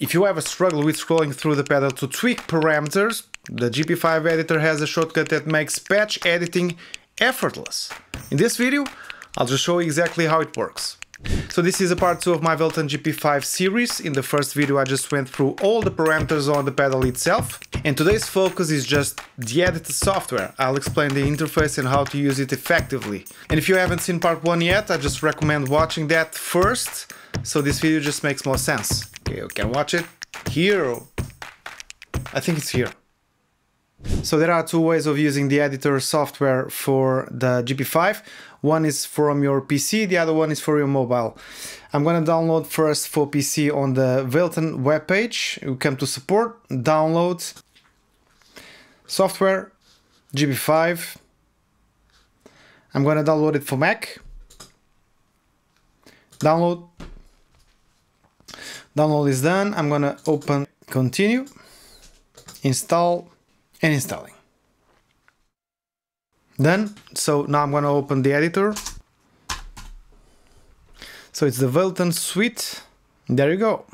If you ever struggle with scrolling through the pedal to tweak parameters, the GP5 editor has a shortcut that makes patch editing effortless. In this video, I'll just show you exactly how it works. So this is a part 2 of my Valeton GP5 series. In the first video I just went through all the parameters on the pedal itself. And today's focus is just the editor software. I'll explain the interface and how to use it effectively. And if you haven't seen part 1 yet, I just recommend watching that first, so this video just makes more sense. Okay, you can watch it here. I think it's here. So there are two ways of using the editor software for the GP5. One is from your PC, the other one is for your mobile. I'm gonna download first for PC on the Valeton webpage. You come to support, download, software, GP5. I'm gonna download it for Mac. Download. Download is done. I'm gonna open continue, install, and installing. Done. So now I'm to open the editor. So it's the Valeton suite. There you go.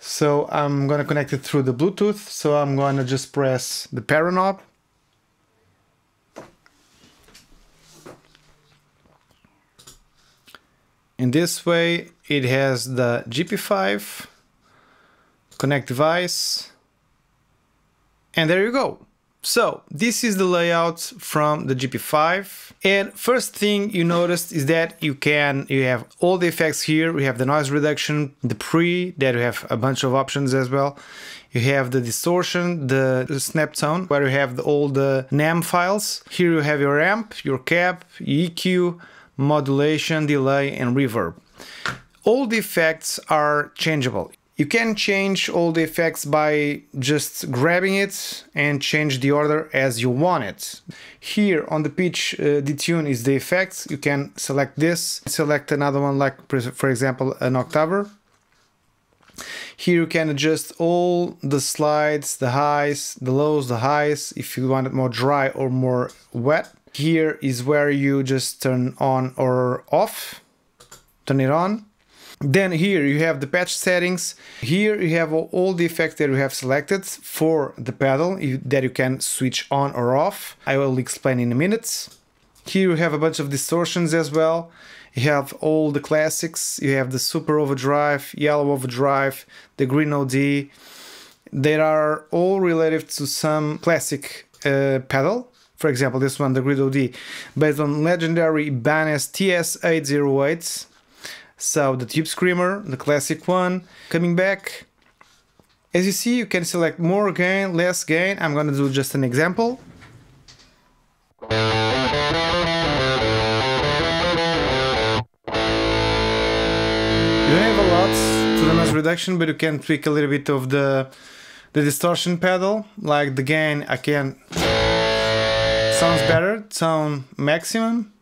So I'm to connect it through the Bluetooth. So I'm to just press the power knob. In this way, it has the GP5, connect device, and there you go. So this is the layout from the GP5 and first thing you noticed is that you can you have all the effects here. We have the noise reduction the pre that you have a bunch of options as well. You have the distortion the, the snap tone where you have the, all the NAM files. Here you have your amp your cab EQ modulation delay and reverb all the effects are changeable you can change all the effects by just grabbing it and change the order as you want it. Here on the pitch uh, detune is the effects. You can select this, select another one like for example an octaver. Here you can adjust all the slides, the highs, the lows, the highs, if you want it more dry or more wet. Here is where you just turn on or off, turn it on then here you have the patch settings. Here you have all the effects that you have selected for the pedal that you can switch on or off. I will explain in a minute. Here you have a bunch of distortions as well. You have all the classics. You have the super overdrive, yellow overdrive, the green OD. They are all related to some classic uh, pedal. For example, this one, the Green OD, based on legendary Ibanez TS808 so the Tube Screamer, the classic one, coming back. As you see, you can select more gain, less gain. I'm gonna do just an example. You have a lot to the noise reduction, but you can tweak a little bit of the the distortion pedal, like the gain I can sounds better, sound maximum.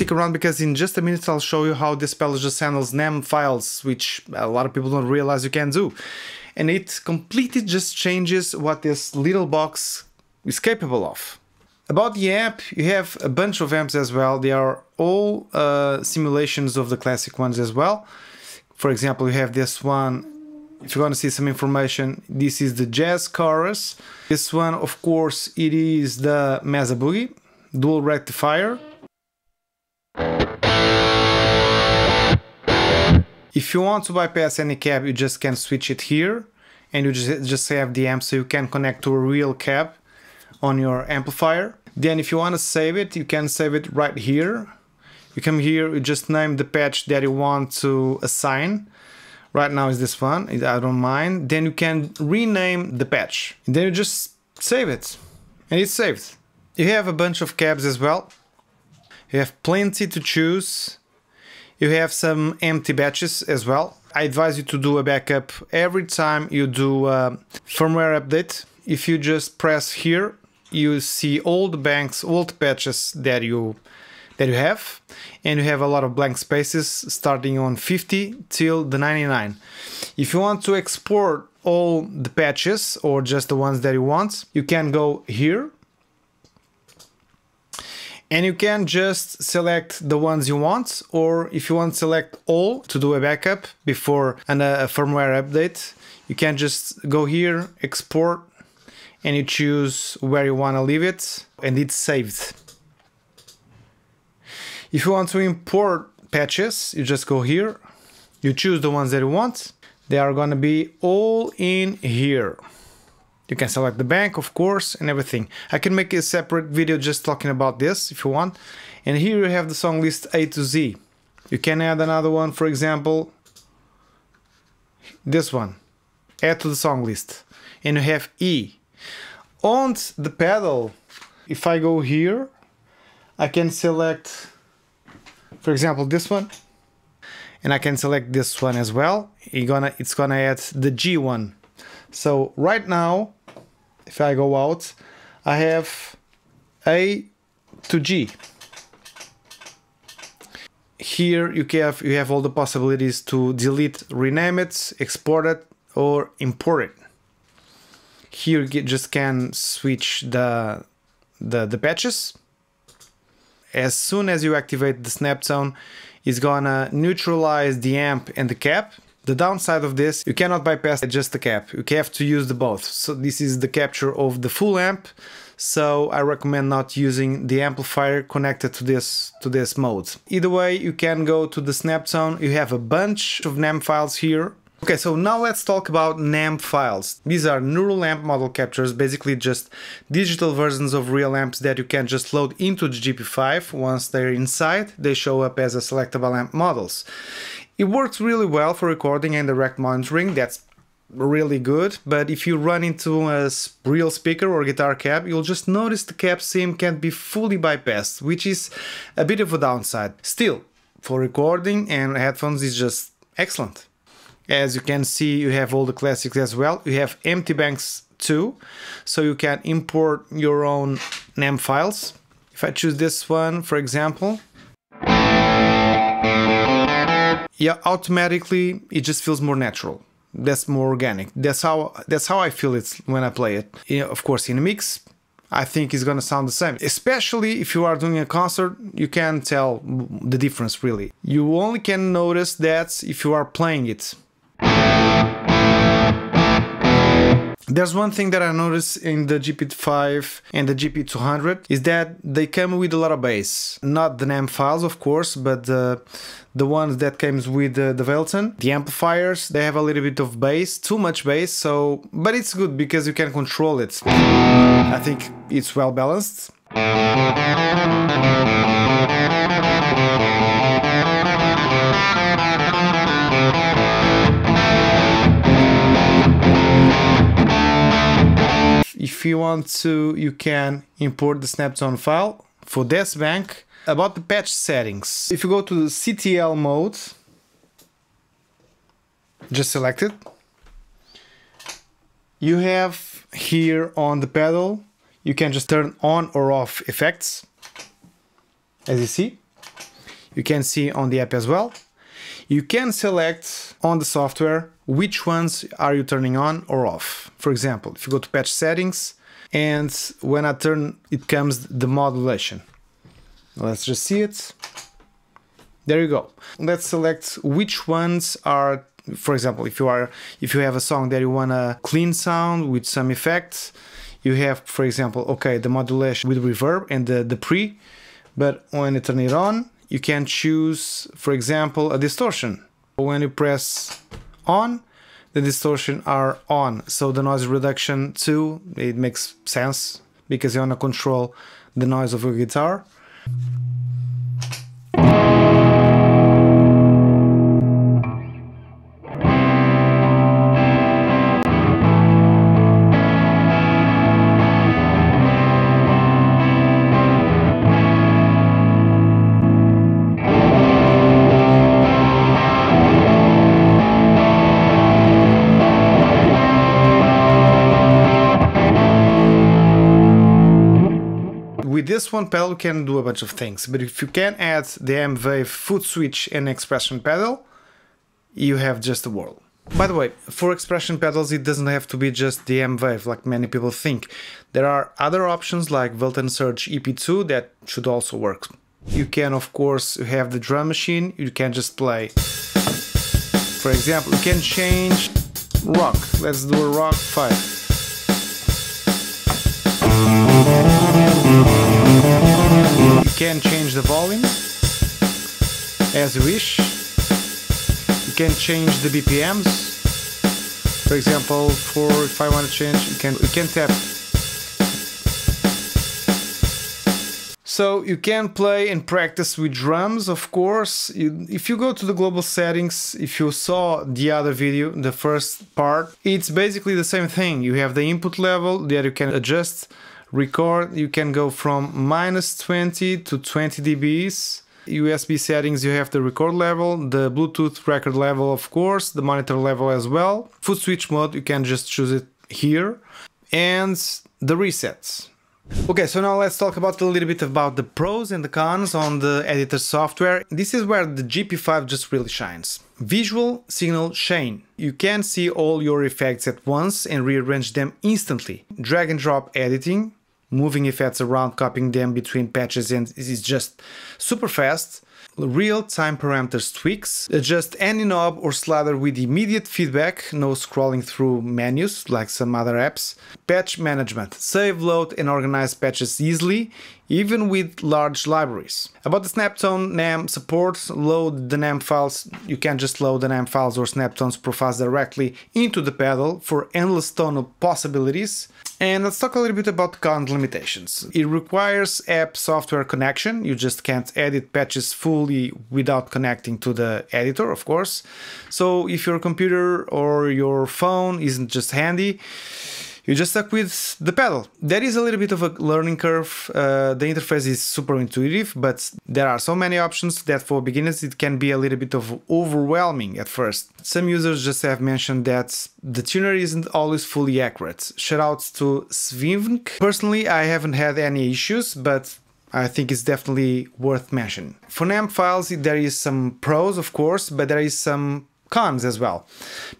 Stick around because in just a minute I'll show you how this just handles NAM files, which a lot of people don't realize you can do. And it completely just changes what this little box is capable of. About the amp, you have a bunch of amps as well. They are all uh, simulations of the classic ones as well. For example, you have this one. If you want to see some information, this is the Jazz Chorus. This one, of course, it is the Mesa Boogie dual rectifier. If you want to bypass any cab, you just can switch it here and you just, just have the amp so you can connect to a real cab on your amplifier. Then if you want to save it, you can save it right here. You come here, you just name the patch that you want to assign. Right now is this one, I don't mind. Then you can rename the patch. And then you just save it and it's saved. You have a bunch of cabs as well. You have plenty to choose you have some empty batches as well. I advise you to do a backup every time you do a firmware update. If you just press here, you see all the banks, all the patches that you that you have, and you have a lot of blank spaces starting on 50 till the 99. If you want to export all the patches or just the ones that you want, you can go here and you can just select the ones you want or if you want to select all to do a backup before an, uh, a firmware update you can just go here export and you choose where you want to leave it and it's saved. If you want to import patches you just go here. You choose the ones that you want. They are going to be all in here you can select the bank, of course, and everything. I can make a separate video just talking about this if you want. And here you have the song list A to Z. You can add another one, for example, this one. Add to the song list. And you have E. On the pedal, if I go here, I can select, for example, this one. And I can select this one as well. Gonna, it's gonna add the G one. So right now, if I go out, I have A to G. Here you have you have all the possibilities to delete, rename it, export it, or import it. Here you just can switch the the, the patches. As soon as you activate the snap tone, it's gonna neutralize the amp and the cab the downside of this, you cannot bypass just the cab, you have to use the both. So this is the capture of the full amp, so I recommend not using the amplifier connected to this to this mode. Either way, you can go to the snap tone, you have a bunch of NAM files here. Okay, so now let's talk about NAM files. These are neural amp model captures, basically just digital versions of real amps that you can just load into the GP5. Once they're inside, they show up as a selectable amp models. It works really well for recording and direct monitoring, that's really good, but if you run into a real speaker or guitar cab, you'll just notice the cab sim can't be fully bypassed, which is a bit of a downside. Still, for recording and headphones is just excellent. As you can see, you have all the classics as well. You have empty banks too, so you can import your own NAMP files. If I choose this one, for example, yeah, automatically it just feels more natural. That's more organic. That's how that's how I feel it when I play it. Of course, in a mix, I think it's gonna sound the same. Especially if you are doing a concert, you can tell the difference really. You only can notice that if you are playing it. There's one thing that I noticed in the GP5 and the GP200 is that they come with a lot of bass. Not the NAMP files, of course, but the, the ones that comes with the, the Valeton. The amplifiers, they have a little bit of bass, too much bass, so... But it's good because you can control it. I think it's well balanced. If you want to, you can import the Snaptone file for this bank. About the patch settings, if you go to the CTL mode, just select it. You have here on the pedal, you can just turn on or off effects, as you see. You can see on the app as well. You can select on the software which ones are you turning on or off. For example, if you go to patch settings and when I turn it comes the modulation. Let's just see it. There you go. Let's select which ones are for example, if you are if you have a song that you want a clean sound with some effects, you have for example, okay, the modulation with reverb and the, the pre, but when you turn it on, you can choose, for example, a distortion. When you press on, the distortion are on. So the noise reduction too, it makes sense because you want to control the noise of your guitar. This one pedal can do a bunch of things, but if you can add the M-VAVE foot switch and expression pedal, you have just a world. By the way, for expression pedals, it doesn't have to be just the M-VAVE like many people think. There are other options like Valeton Surge EP2 that should also work. You can, of course, have the drum machine, you can just play. For example, you can change rock. Let's do a rock 5. Can change the volume as you wish. You can change the BPMs. For example, for if I want to change, you can you can tap. So you can play and practice with drums, of course. You, if you go to the global settings, if you saw the other video, the first part, it's basically the same thing. You have the input level that you can adjust record you can go from minus 20 to 20 dBs USB settings you have the record level the Bluetooth record level of course the monitor level as well foot switch mode you can just choose it here and the resets Okay, so now let's talk about a little bit about the pros and the cons on the editor software. This is where the GP5 just really shines. Visual Signal Chain. You can see all your effects at once and rearrange them instantly. Drag and drop editing moving effects around, copying them between patches, and is just super fast. Real-time parameters tweaks, adjust any knob or slider with immediate feedback, no scrolling through menus like some other apps. Patch management, save, load and organize patches easily, even with large libraries. About the Snaptone NAM support, load the NAM files, you can just load the NAM files or Snaptone's profiles directly into the pedal for endless tonal possibilities. And let's talk a little bit about current limitations. It requires app software connection. You just can't edit patches fully without connecting to the editor, of course. So if your computer or your phone isn't just handy, you just stuck with the pedal. There is a little bit of a learning curve. Uh, the interface is super intuitive, but there are so many options that for beginners it can be a little bit of overwhelming at first. Some users just have mentioned that the tuner isn't always fully accurate. Shoutouts to Svivnk. Personally, I haven't had any issues, but I think it's definitely worth mentioning. For NAM files, there is some pros, of course, but there is some cons as well,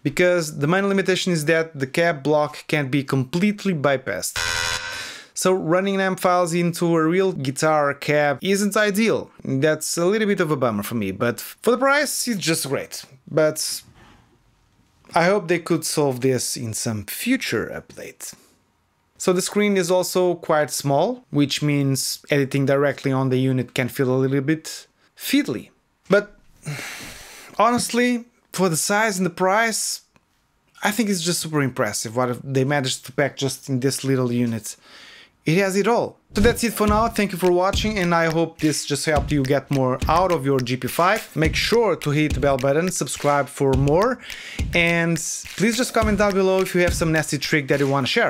because the main limitation is that the cab block can't be completely bypassed. So running NAM files into a real guitar cab isn't ideal. That's a little bit of a bummer for me, but for the price, it's just great. But I hope they could solve this in some future update. So the screen is also quite small, which means editing directly on the unit can feel a little bit fiddly. But honestly, for the size and the price, I think it's just super impressive what they managed to pack just in this little unit. It has it all. So that's it for now, thank you for watching and I hope this just helped you get more out of your GP5. Make sure to hit the bell button, subscribe for more and please just comment down below if you have some nasty trick that you want to share.